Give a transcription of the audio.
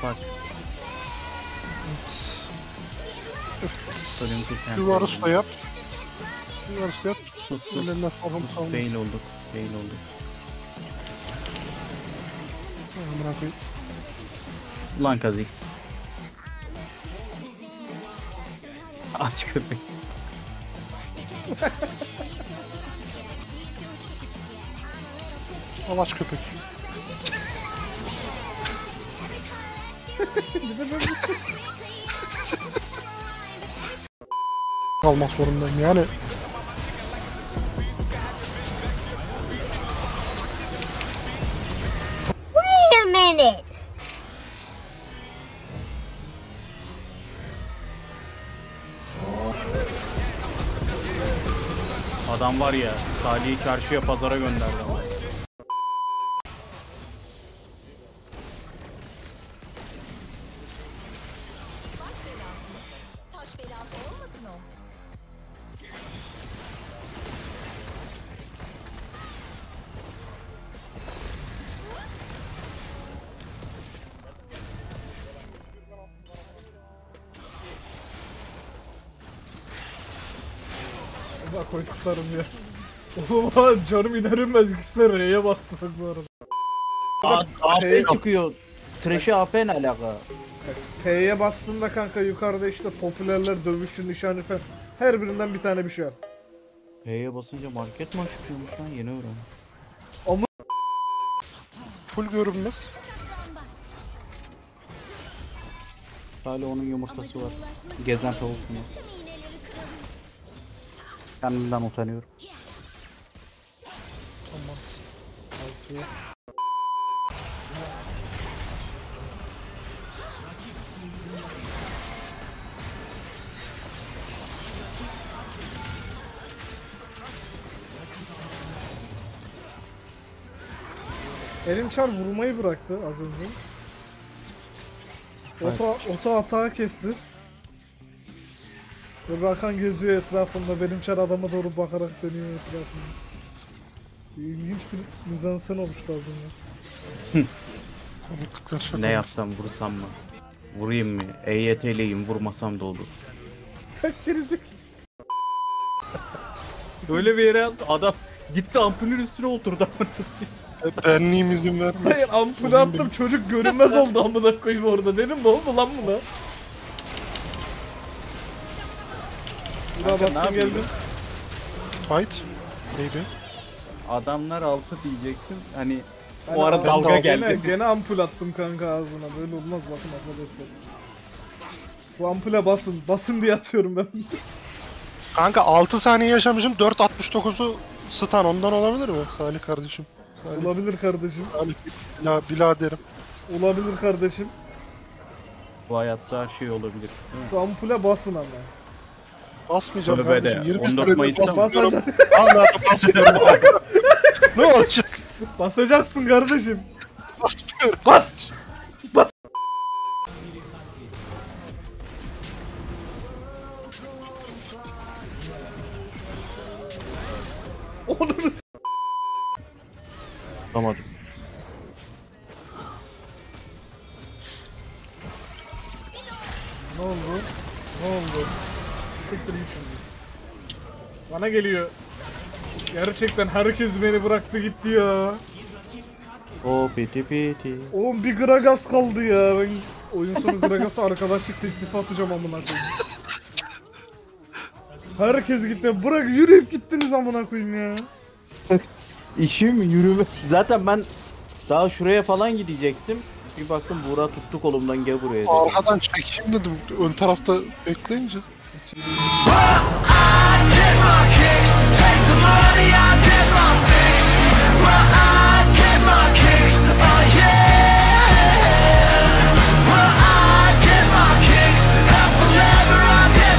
fuck? Soruncu Bir varus da yap. Bir varus yap. Sus sus. Elinden form kalmış. Beyin olduk. Beyin olduk. Amına koyayım. Ulan Kazix. Aç köpek. Alaç köpek. Kalmak zorundayım yani. Wait a minute. Adam var ya Salih'i çarşıya pazara gönderdi Bak koyduklarım ya. Oha canım iner inmez ikisi R'ye bastı bak bu arada. AP çıkıyor. Trash'e AP ne alaka? P'ye bastığında kanka yukarıda işte popülerler, dövüşçü, nişancı falan. Her birinden bir tane bir şey var. P'ye basınca market mi açılıyormuş lan yeni öğrendim. Full görünmez. Salih onun yumurtası var. Gezen tavuk mu? Kendimden utanıyorum. Elim çar vurmayı bıraktı az önce. Oto, oto atağı kesti. Rakan geziyor etrafında. Benim çar adama doğru bakarak dönüyor etrafında. İlginç bir mizansen oluştu az önce. Unuttuklar şaka. Ne yapsam vursam mı? Vurayım mı? EYT'liyim vurmasam da olur. Tek girdik. Öyle bir yere adam gitti ampulün üstüne oturdu. E, Benliğim izin vermiyor. Hayır ampul attım çocuk görünmez oldu amına koyayım orada. Benim ne oldu lan buna? Buna Kanka, ne yapayım? geldin. Fight. Neydi? Adamlar altı diyecektim. Hani Ben o ara dalga Gene, geldi. gene ampul attım kanka ağzına. Böyle olmaz bakın arkadaşlar. Bu ampule basın. Basın diye atıyorum ben. Kanka 6 saniye yaşamışım 4.69'u stun ondan olabilir mi Salih kardeşim? Salih, Olabilir kardeşim. Salih bila, biladerim. Olabilir kardeşim. Bu hayatta her şey olabilir. Şu ampule basın ama. Basmayacağım Tövbe de, kardeşim. 20 14 süredir Mayıs'ta. Basacak, Hala da basmıyorum. ne olacak? basacaksın kardeşim. Basmıyorum. Bas! Bas! Onu Tutamadım. Ne oldu? Ne oldu? Siktir git şimdi. Bana geliyor. Gerçekten herkes beni bıraktı gitti ya. O piti piti. Oğlum bir Gragas kaldı ya. Ben oyun sonu Gragas'a arkadaşlık teklifi atacağım amına koyayım. Herkes gitti. Bırak yürüyüp gittiniz amına koyayım ya. İşim yürüme. Zaten ben daha şuraya falan gidecektim. Bir baktım Buğra tuttu kolumdan gel buraya dedi. Arkadan çekeyim dedim. Ön tarafta bekleyince. Well,